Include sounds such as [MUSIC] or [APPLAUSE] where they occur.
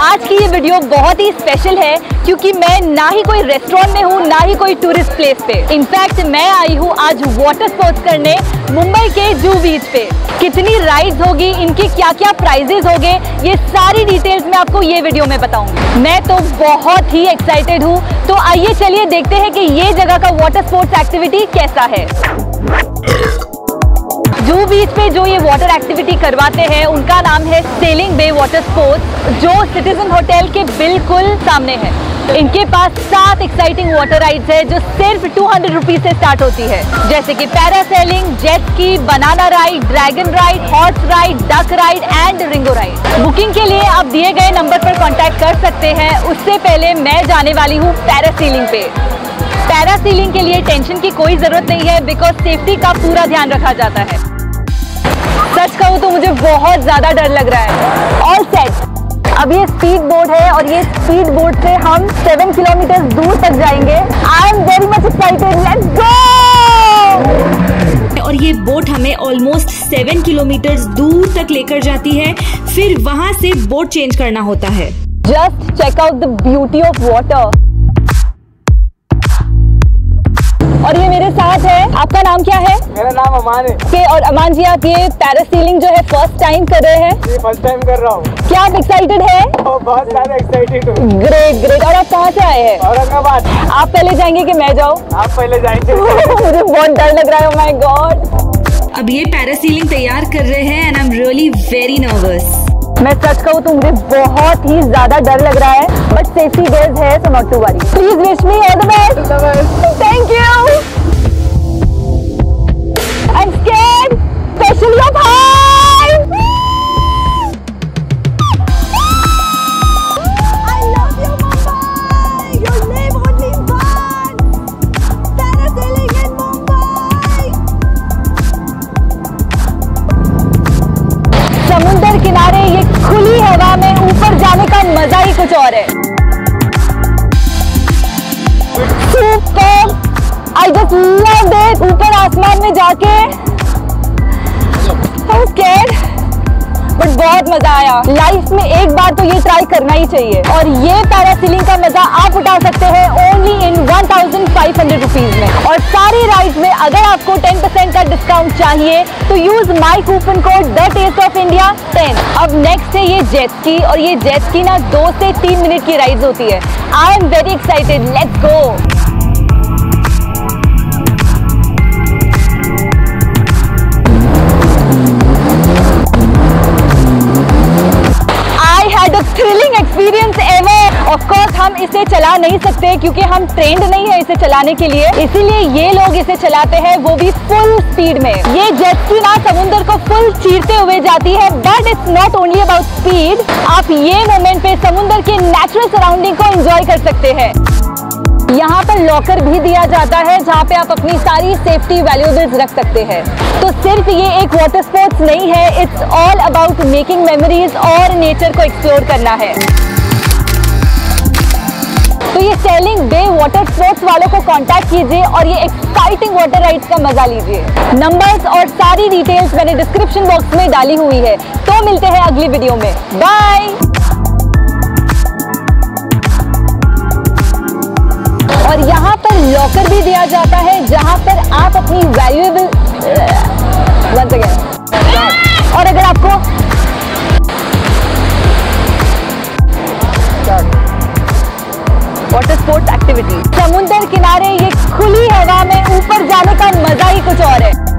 Video बहुत ही special है, क्योंकि मैं ना ही कोई रेस्टोरेंट में हूँ, ना ही कोई टूरिस्ट प्लेस पे। इनफैक्ट मैं आई हूँ आज वाटर स्पोर्ट्स करने मुंबई के जू बीच पे। कितनी राइड्स होगी, इनके क्या क्या प्राइजेस होंगे, ये सारी डिटेल्स मैं आपको ये वीडियो में बताऊँगी। मैं तो बहुत ही एक्साइटेड हूँ। तो आइए चलिए देखते हैं कि ये जगह का वाटर स्पोर्ट्स एक्टिविटी कैसा है। बीच पे जो ये वाटर एक्टिविटी करवाते हैं, उनका नाम है सेलिंग बे वाटर स्पोर्ट्स जो सिटीजन होटल के बिल्कुल सामने है। इनके पास सात एक्साइटिंग वाटर राइड्स है, जो सिर्फ़ टू हंड्रेड रुपीज़ से स्टार्ट होती है। जैसे कि parasailing jet ski banana ride dragon ride horse ride duck ride and ringo ride booking के लिए आप दिए गए नंबर पर कांटेक्ट कर सकते हैं। उससे पहले मैं जाने वाली हूँ पैरासीलिंग पे। पैरासीलिंग के लिए टेंशन की कोई ज़रूरत नहीं है बिकॉज़ सेफ्टी का पूरा ध्यान रखा जाता है। सच कहूँ तो मुझे बहुत ज़्यादा डर लग रहा है। ऑल सेट अब ये स्पीड बोट है और ये स्पीड बोट से हम सेवन किलोमीटर दूर तक जाएँगे। I am very much excited let's go और ये बोट हमें ऑलमोस्ट सेवन किलोमीटर दूर तक लेकर जाती है। फिर वहाँ से बोट चेंज करना होता है। Just check out the beauty of water और ये मेरे साथ आपका नाम क्या है? मेरा नाम अमान है। के और अमान जी आप ये पैरासीलिंग जो है फ़र्स्ट टाइम कर रहे हैं? फ़र्स्ट टाइम कर रहा हूँ। क्या आप एक्साइटेड है? और बहुत ज़्यादा एक्साइटेड हूँ। ग्रेट ग्रेट और आप कहाँ से आए हैं? औरंगाबाद। आप पहले जाएँगे कि मैं जाऊँ? आप पहले जाएँगे। [LAUGHS] मुझे बहुत डर लग रहा है। माय गॉड अब ये पैरासीलिंग तैयार कर रहे हैं and I am really very nervous मैं सच कहूँ तो मुझे बहुत ही ज़्यादा डर लग रहा है। बट सेफ्टी गेज है so not to worry please wish me all the best thank you I am scared specially of I love you, Mumbai. You live only once. Parasailing in Mumbai. समुंदर किनारे ये खुली हवा में ऊपर जाने का मज़ा ही कुछ और है सुपर आई जस्ट आसमान में जाके। बट बहुत मज़ा आया। लाइफ में एक बार तो ये ट्राई करना ही चाहिए। और ये पैरासीलिंग का मज़ा आप उठा सकते हैं ओनली इन 1500 रुपीज़ में। और सारी राइड्स में अगर आपको 10% का डिस्काउंट चाहिए तो use my coupon code the taste of India 10 अब नेक्स्ट है ये जेट स्की और ये जेट स्की ना दो से तीन मिनट की राइड्स होती है। I am very excited let's go इसे चला नहीं सकते क्योंकि हम ट्रेंड नहीं है इसे चलाने के लिए। इसीलिए ये लोग इसे चलाते हैं, वो भी फुल स्पीड में। ये जेट ना समुद्र को फुल चीरते हुए जाती है। But it's not only about speed आप ये मोमेंट पे समुद्र के नेचुरल सराउंडिंग को एंजॉय कर सकते हैं। यहाँ पर लॉकर भी दिया जाता है, जहाँ पे आप अपनी सारी सेफ्टी वैल्यूबल्स रख सकते हैं। तो सिर्फ़ ये एक वाटर स्पोर्ट्स नहीं है it's all about making memories और नेचर को एक्सप्लोर करना है। तो ये सेलिंग बे वाटर स्पोर्ट्स वालों को कांटेक्ट कीजिए और ये एक्साइटिंग वाटर राइड्स का मज़ा लीजिए। नंबर्स और सारी डिटेल्स मैंने डिस्क्रिप्शन बॉक्स में डाली हुई है। तो मिलते हैं अगली वीडियो में। बाय और यहाँ पर लॉकर भी दिया जाता है, जहाँ पर आप स्पोर्ट्स एक्टिविटी समुद्र किनारे ये खुली हवा में ऊपर जाने का मज़ा ही कुछ और है।